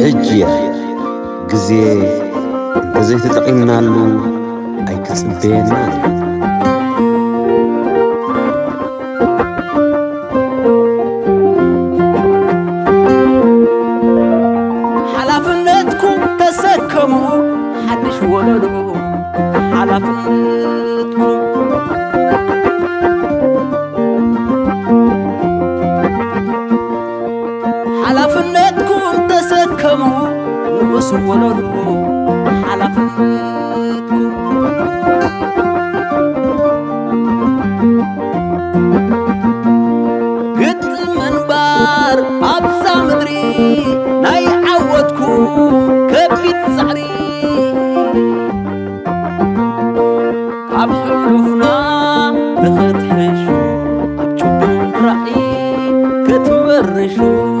ሕጂ ግዜ እንተዘይተጠቒምናሉ ኣይክጽበየና ሓላፍነትኩም ተሰከሙ ሓድሽ ወለዶ ሓላፍነትኩም ولدكم وحلقتكم قت منبار أبزا مدري ناي عودكم كبيت زعري أب حلفنا نخت حشو أب رأي كتمرشو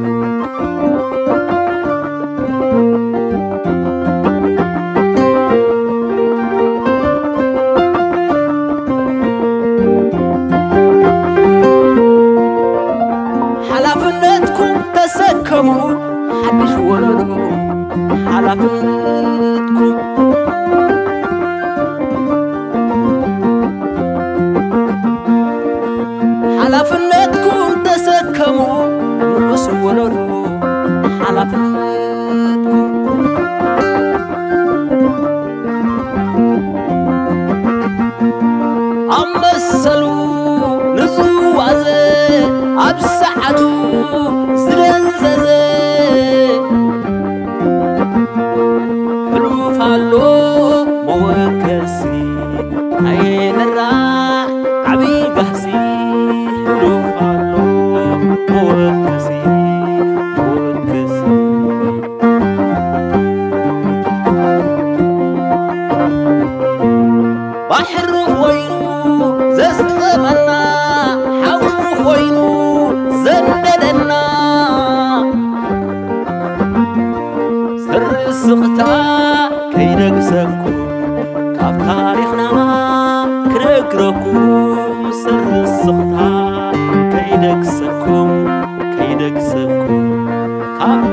ተሰከሙ ሓድሽ ወለዶ ሓላፍነትኩም ሓላፍነትኩም ተሰከሙ ንኡስ ወለዶ ሓላፍነትኩም ኣብ መሰሉ ንዝዋዘ ኣብ ሰዓቱ ባሕሪ ኾይኑ ዘስጠመና ሓዊ ኾይኑ ዘንደደና ስርስቕታ ከይደግሰኩም ካብ ታሪኽና ክነግረኩም ስርስቕታ ከይደግሰኩም ከይደግሰኩም ካብ